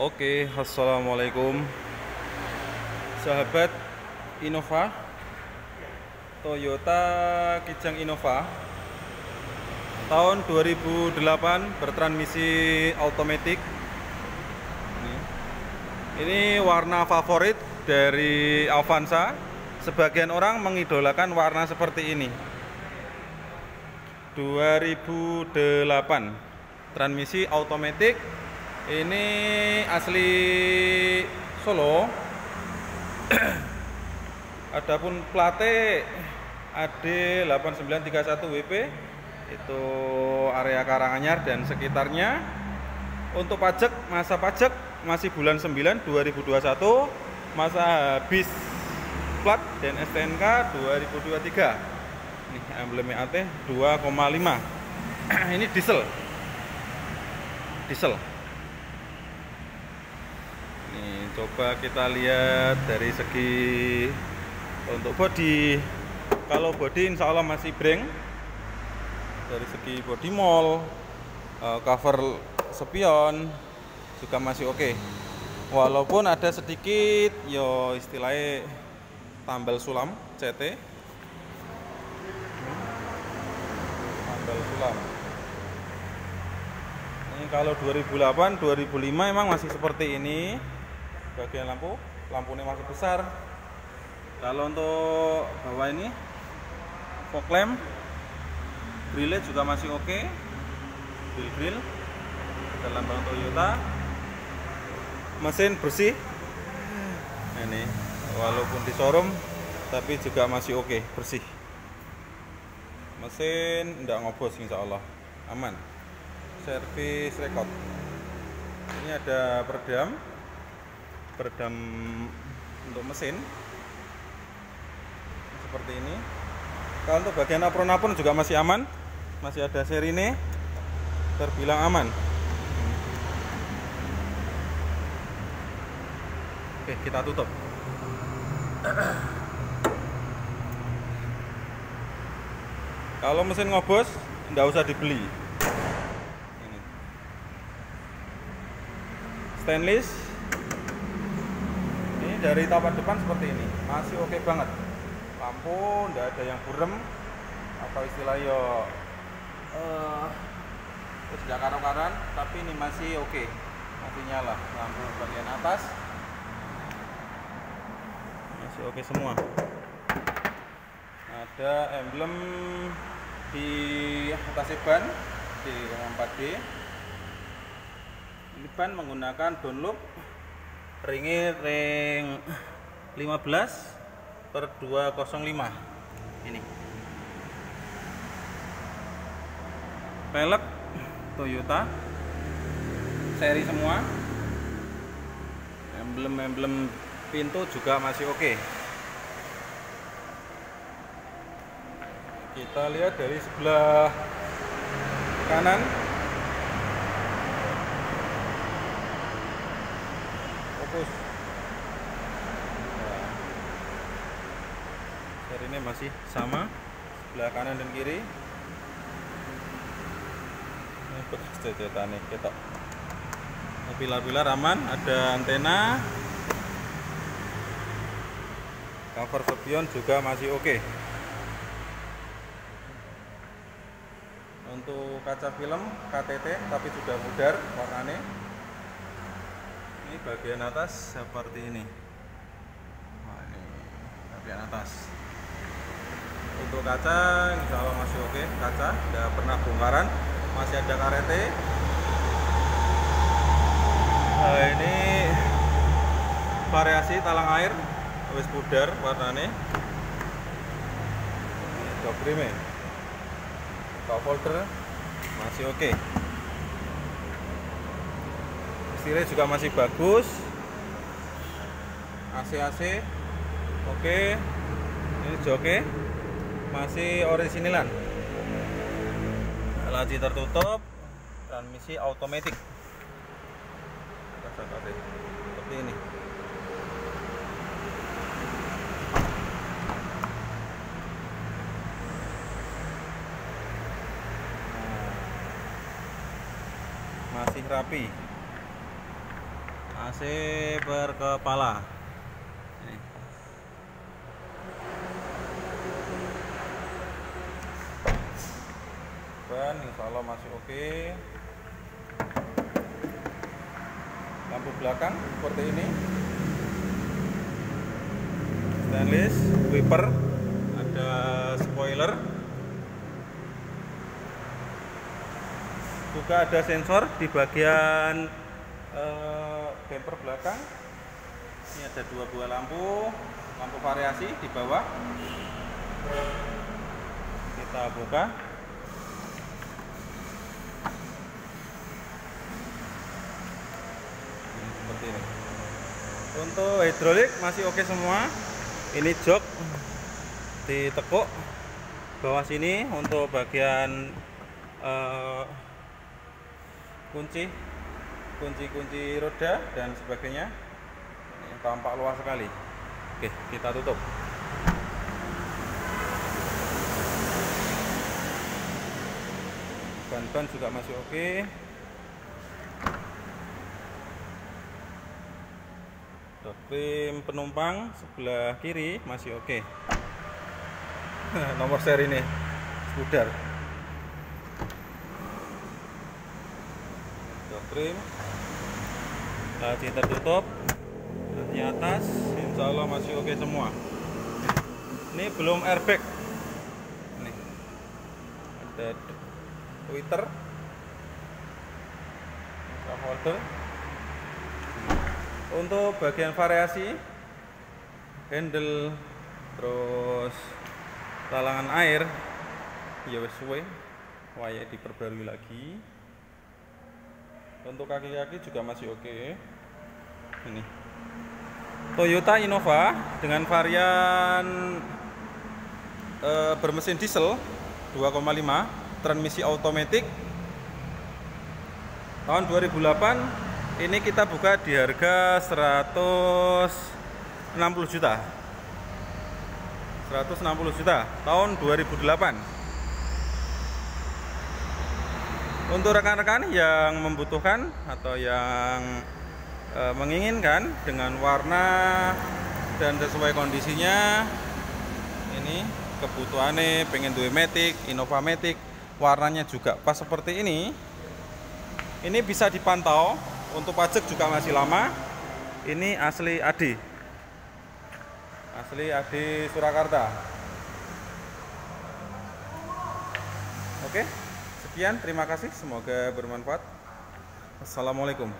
Oke, assalamualaikum, sahabat Innova, Toyota Kijang Innova, tahun 2008 bertransmisi automatic. Ini, warna favorit dari Avanza. Sebagian orang mengidolakan warna seperti ini. 2008 transmisi automatic ini asli Solo. Adapun plate AD 8931 WP itu area Karanganyar dan sekitarnya. Untuk pajak masa pajak masih bulan 9 2021 masa habis plat dan STNK 2023 ini emblemnya AT 2,5 ini diesel. Diesel Nih, coba kita lihat dari segi untuk body. Kalau body insya Allah masih breng. Dari segi body mall, eh, cover spion juga masih oke. Walaupun ada sedikit yo istilahnya tambal sulam CT. Tambal sulam. Ini kalau 2008, 2005 memang masih seperti ini bagian lampu lampunya masih besar. Kalau untuk bawah ini fog lamp grillnya juga masih oke. Okay. grill grill dalam lambang Toyota. Mesin bersih. Ini walaupun di showroom tapi juga masih oke bersih. Mesin tidak ngobos insya Allah aman. Servis record. Ini ada peredam peredam untuk mesin. Seperti ini. Kalau untuk bagian apron-apron juga masih aman. Masih ada seri ini. Terbilang aman. Oke kita tutup. Kalau mesin ngobos tidak usah dibeli. Stainless dari tapak depan seperti ini. Masih oke okay banget. Lampu tidak ada yang burem. Atau istilah yo? Uh, terus tidak karan tapi ini masih oke. Okay. masih nyala. Lampu bagian atas. Masih oke okay semua. Ada emblem di atas ban di 4D ini ban menggunakan download ringnya ring 15 per 205 ini. Pelek Toyota. Seri semua. Emblem-emblem pintu juga masih oke. Okay. kita lihat dari sebelah kanan fokus nah, ini masih sama sebelah kanan dan kiri. Ini bekas cecetan nih kita pilar-pilar aman ada antena. Cover spion juga masih oke. Okay. untuk kaca film KTT tapi sudah pudar warnanya. Ini bagian atas seperti ini. Nah, ini bagian atas untuk kaca insya Allah masih oke kaca tidak pernah bongkaran masih ada karete. Nah, ini variasi talang air wis pudar warnanya top rim top holder masih oke. Okay setirnya juga masih bagus. AC-AC oke. Ini joke masih orisinal laci tertutup transmisi otomatis seperti ini. Nah, masih rapi. Masih berkepala ban insya Allah masih oke. Lampu belakang seperti ini. Stainless wiper ada spoiler. Juga ada sensor di bagian uh, bumper belakang. Ini ada dua buah lampu lampu variasi di bawah. Kita buka ini seperti ini. Untuk hidrolik masih oke semua. Ini jok ditekuk bawah sini untuk bagian uh, kunci kunci-kunci roda dan sebagainya. Ini tampak luas sekali. Oke kita tutup. Ban-ban juga masih oke Doktrin penumpang sebelah kiri masih oke. Nomor seri ini Skudar. Doktrin laci tertutup. Di atas. Insya Allah masih oke semua. Ini belum airbag. Ini ada Twitter. Holder untuk bagian variasi handle terus talangan air. Ya wes suwe diperbarui lagi. Untuk kaki-kaki juga masih oke. Okay. ini. Toyota Innova dengan varian e, bermesin diesel 2,5 transmisi otomatis tahun 2008 ini kita buka di harga 160 juta. 160 juta tahun 2008 untuk rekan-rekan yang membutuhkan atau yang e, menginginkan dengan warna dan sesuai kondisinya ini kebutuhannya pengen duwe Matic, Innova Matic warnanya juga pas seperti ini ini bisa dipantau untuk pajak juga masih lama ini asli AD asli AD Surakarta oke Sekian, terima kasih. Semoga bermanfaat. Assalamualaikum.